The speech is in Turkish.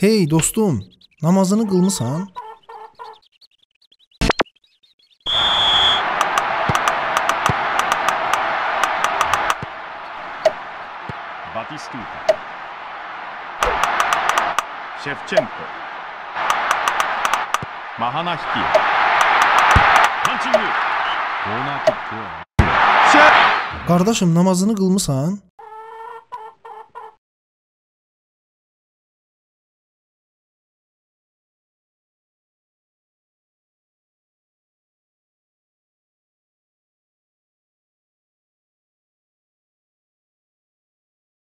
Hey dostum, namazını kılmışsan? Batistuta. Shevchenko. Mahanahki. Punching move. Kardeşim namazını kılmışsan.